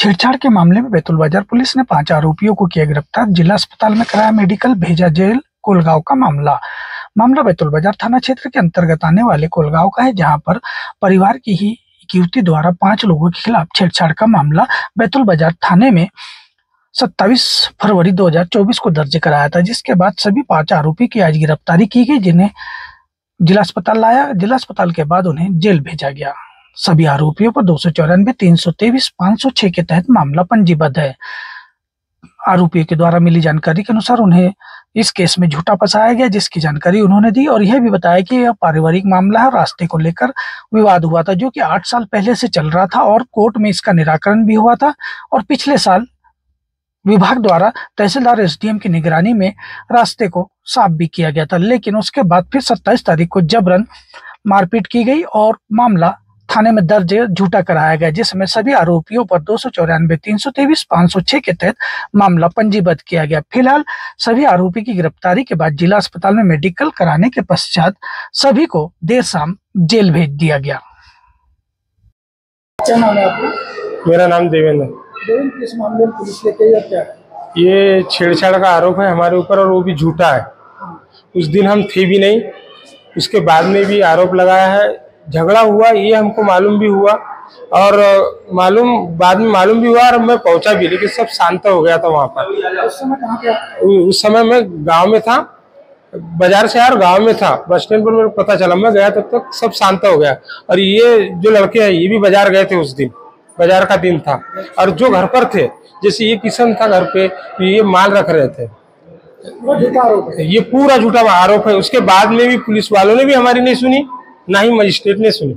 छेड़छाड़ के मामले में बैतुल बाज़ार पुलिस ने पाँच आरोपियों को किया गिरफ़्तार। जिला अस्पताल में कराया मेडिकल, भेजा जेल, कोलगांव का मामला। मामला बैतुल बाज़ार थाना क्षेत्र के अंतर्गत आने वाले कोलगांव का है, जहाँ पर परिवार की ही युवती द्वारा पाँच लोगों के खिलाफ छेड़छाड़ का मामला बैतूल बाज़ार थाने में 27 फरवरी 2024 को दर्ज कराया था, जिसके बाद सभी पाँच आरोपी की आज गिरफ्तारी की गई, जिन्हें जिला अस्पताल लाया। जिला अस्पताल के बाद उन्हें जेल भेजा गया। सभी आरोपियों पर दो सौ चौरानवे, तीन सौ तेईस, पाँच सौ छह के तहत मामला पंजीबद्ध है। आरोपियों के द्वारा मिली जानकारी के अनुसार उन्हें इस केस में झूठा फंसाया गया, जिसकी जानकारी उन्होंने दी और यह भी बताया कि यह पारिवारिक मामला है रास्ते को लेकर विवाद हुआ था, जो कि आठ साल पहले से चल रहा था और कोर्ट में इसका निराकरण भी हुआ था और पिछले साल विभाग द्वारा तहसीलदार एसडीएम की निगरानी में रास्ते को साफ़ भी किया गया था, लेकिन उसके बाद फिर 27 तारीख को जबरन मारपीट की गई और मामला थाने में दर्ज झूठा कराया गया जिसमें सभी आरोपियों पर दो सौ चौरानवे तीन सौ तेईस पाँच सौ छह के तहत मामला पंजीबद्ध किया गया। फ़िलहाल सभी आरोपी की गिरफ्तारी के बाद जिला अस्पताल में मेडिकल कराने के पश्चात सभी को देर शाम जेल भेज दिया गया। क्या नाम है आपका? मेरा नाम देवेंद्र। है। देवेंद्र किस मामले में पुलिस लेके या क्या? ये छेड़छाड़ का आरोप है हमारे ऊपर और वो भी झूठा है। उस दिन हम थे भी नहीं उसके बाद में भी आरोप लगाया है। झगड़ा हुआ ये हमको मालूम भी हुआ और मालूम बाद में मालूम भी हुआ और मैं पहुँचा भी लेकिन सब शांत हो गया था वहाँ पर। उस समय उस समय मैं गाँव में था बाज़ार से यार गाँव में था बस स्टैंड पर मेरे पता चला मैं गया तब तक सब शांत हो गया। और ये जो लड़के हैं ये भी बाज़ार गए थे उस दिन बाज़ार का दिन था। और जो घर पर थे जैसे ये किशन था घर पे ये माल रख रहे थे। ये पूरा झूठा आरोप है। उसके बाद में भी पुलिस वालों ने भी हमारी नहीं सुनी। ना ही मजिस्ट्रेट ने सुनी।